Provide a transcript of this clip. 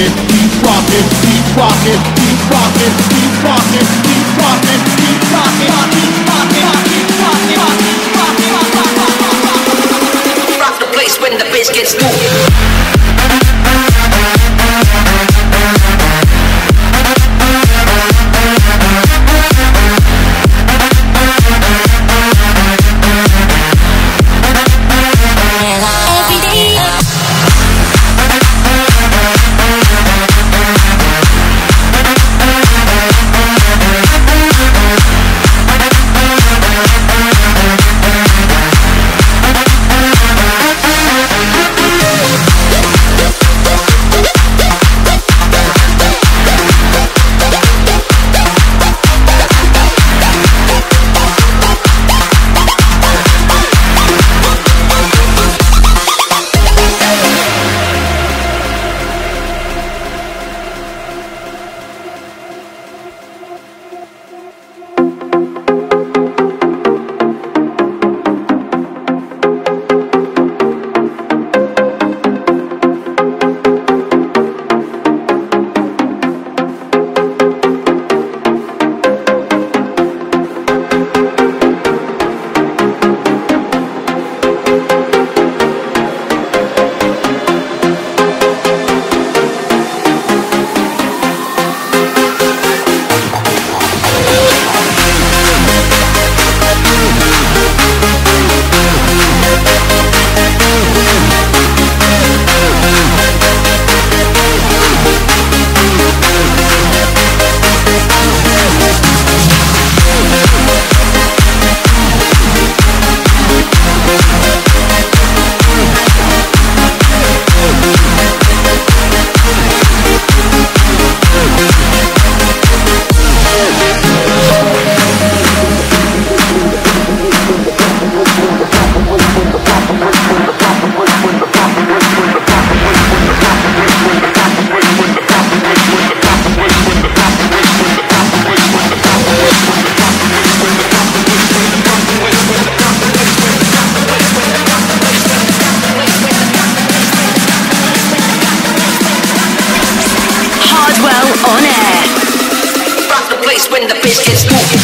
rocking, keep rocking, keep rocking, keep rocking, keep rocking, keep rocking, keep rocking, keep keep keep. Rock the place when the bass gets moving. When the bass gets moving.